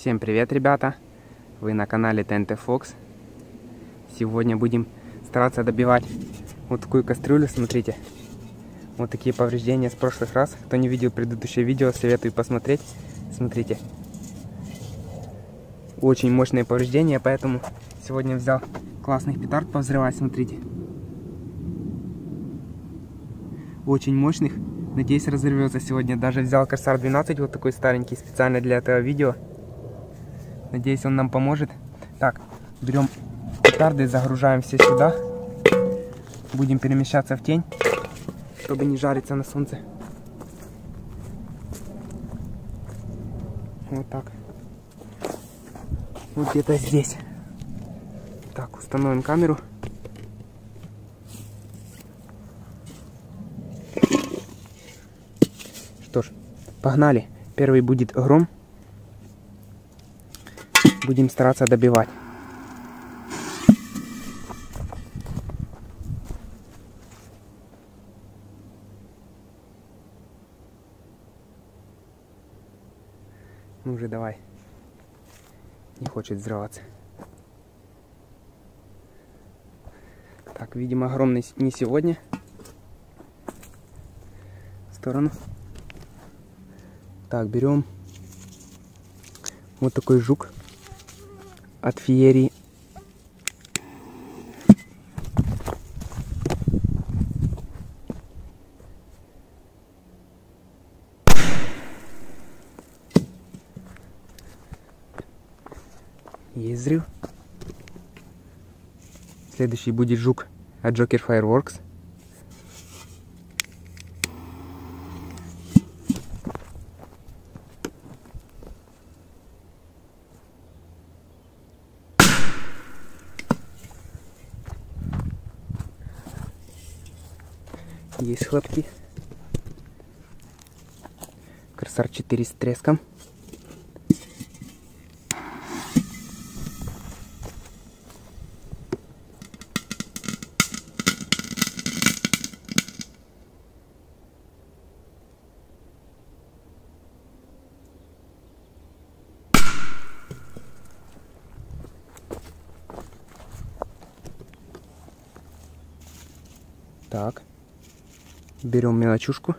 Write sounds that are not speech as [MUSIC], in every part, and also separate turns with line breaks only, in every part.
Всем привет, ребята! Вы на канале TNT Fox. Сегодня будем стараться добивать вот такую кастрюлю, смотрите. Вот такие повреждения с прошлых раз. Кто не видел предыдущее видео, советую посмотреть. Смотрите. Очень мощные повреждения, поэтому сегодня взял классный петард повзрывать, смотрите. Очень мощных. Надеюсь, разорвется сегодня. Даже взял Корсар 12, вот такой старенький, специально для этого видео. Надеюсь, он нам поможет. Так, берем петарды, загружаем все сюда. Будем перемещаться в тень, чтобы не жариться на солнце. Вот так. Вот где-то здесь. Так, установим камеру. Что ж, погнали. Первый будет гром будем стараться добивать. Ну уже давай. Не хочет взрываться. Так, видимо, огромный не сегодня. В сторону. Так, берем вот такой жук от феерии. Есть. Следующий будет жук от Joker Fireworks. Есть хлопки. Корсар 4 с треском. Так. Берем мелочушку.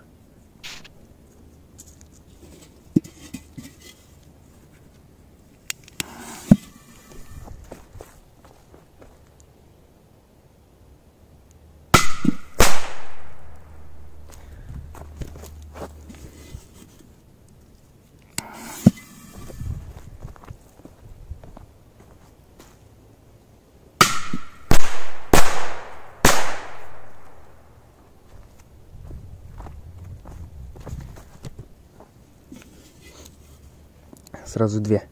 Сразу две.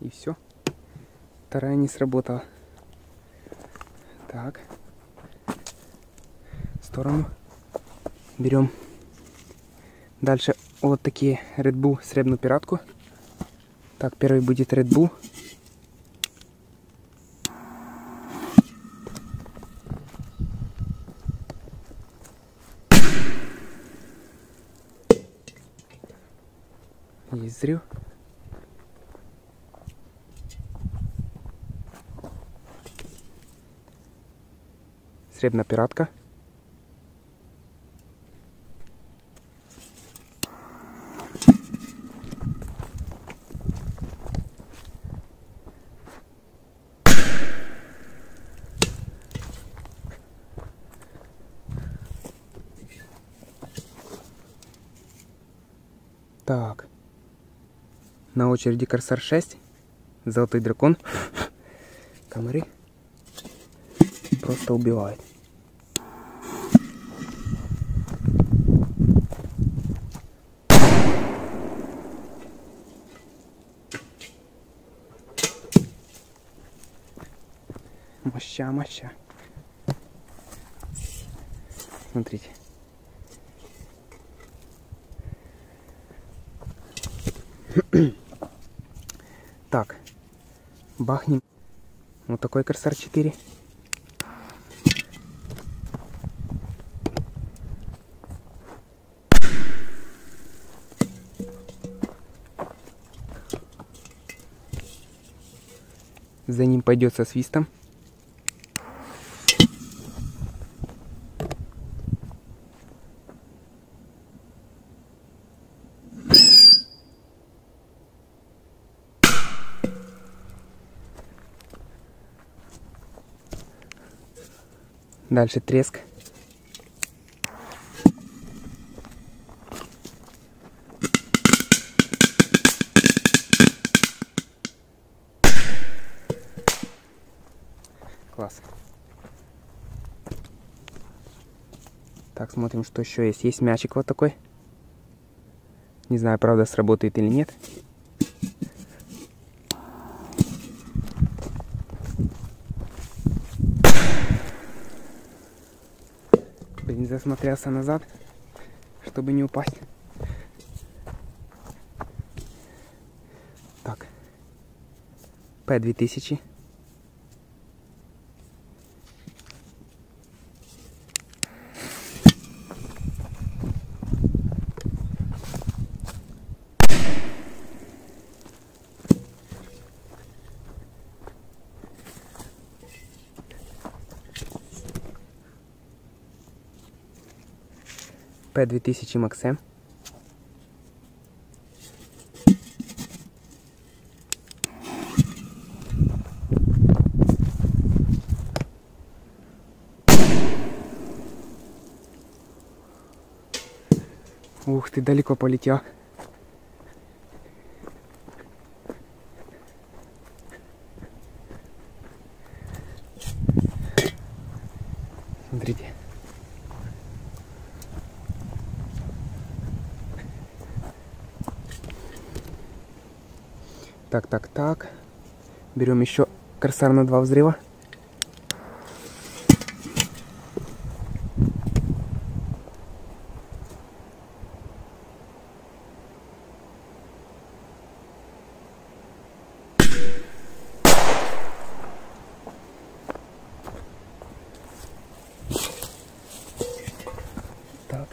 И все. Вторая не сработала. Так. В сторону. Берем. Дальше вот такие Red Bull сребную пиратку. Так, первый будет Red Bull. Взрыв. Сребная пиратка. Так. На очереди Корсар 6. Золотой дракон. [LAUGHS] Комары просто убивают. Моща, моща. Смотрите. Так, [CLEARS THROAT] бахнем Вот такой Корсар 4. За ним пойдет со свистом. Дальше треск. Класс. Так, смотрим, что еще есть. Есть мячик вот такой. Не знаю, правда, сработает или нет. Блин, засмотрелся назад, чтобы не упасть. Так. П-2000. П-2000 Максим. Ух ты, далеко полетел. Смотрите. Так, так, так. Берем еще корсар на два взрыва. Так.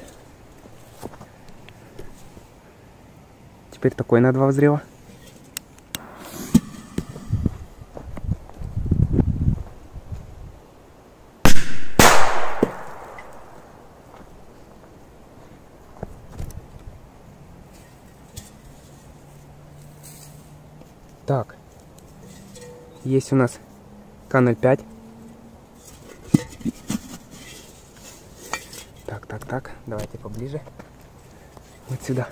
Теперь такой на два взрыва. Так. Есть у нас К-05. Так, так, так. Давайте поближе. Вот сюда.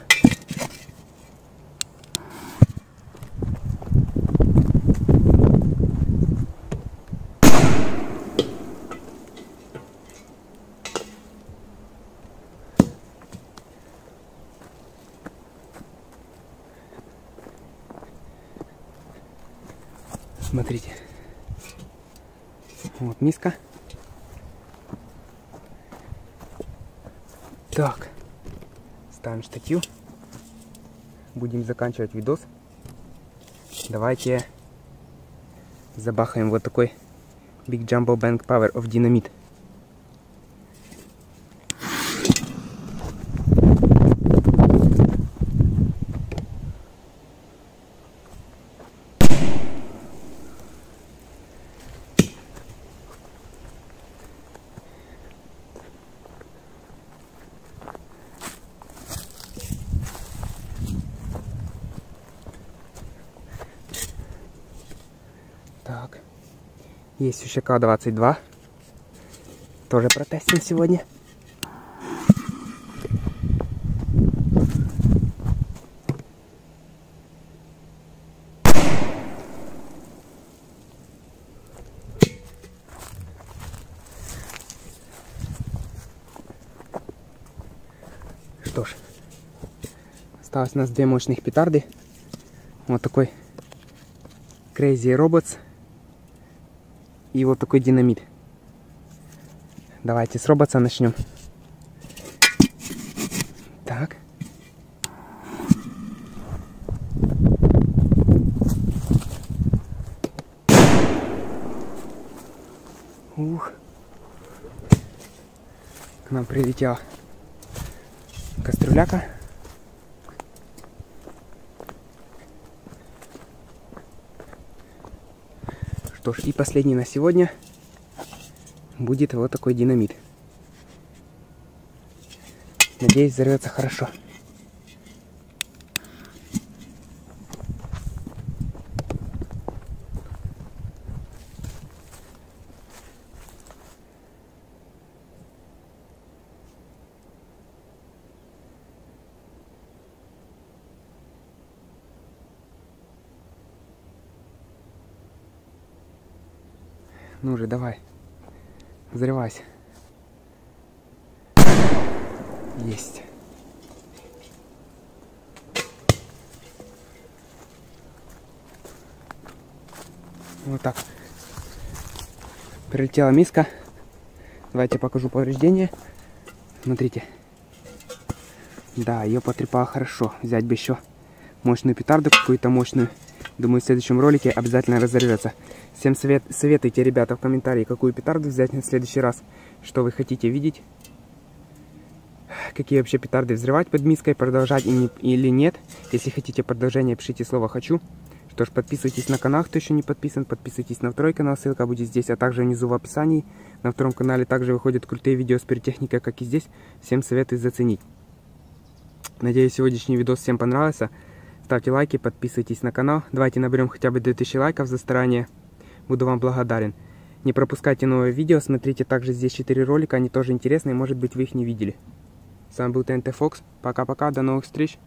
Смотрите. Вот миска. Так. Ставим штатив. Будем заканчивать видос. Давайте забахаем вот такой Big Jumbo Bank Power of Dynamite. Так. Есть еще К-22. Тоже протестим сегодня. Что ж, осталось у нас две мощных петарды. Вот такой Crazy Robots и вот такой динамит. Давайте с робота начнем. Так. Ух. К нам прилетела кастрюляка. Ж, и последний на сегодня будет вот такой динамит. Надеюсь, взорвется хорошо. Ну же, давай. Взрывайся. Есть. Вот так. Прилетела миска. Давайте покажу повреждения. Смотрите. Да, ее потрепало хорошо. Взять бы еще мощную петарду какую-то мощную. Думаю, в следующем ролике обязательно разорвется. Всем совет, советуйте, ребята, в комментарии, какую петарду взять на следующий раз. Что вы хотите видеть. Какие вообще петарды взрывать под миской, продолжать или нет. Если хотите продолжение, пишите слово «хочу». Что ж, подписывайтесь на канал, кто еще не подписан. Подписывайтесь на второй канал, ссылка будет здесь, а также внизу в описании. На втором канале также выходят крутые видео с пиротехникой, как и здесь. Всем советую заценить. Надеюсь, сегодняшний видос всем понравился. Ставьте лайки, подписывайтесь на канал. Давайте наберем хотя бы 2000 лайков за старание. Буду вам благодарен. Не пропускайте новые видео, смотрите также здесь 4 ролика, они тоже интересные, может быть вы их не видели. С вами был ТНТ Фокс. Пока-пока, до новых встреч.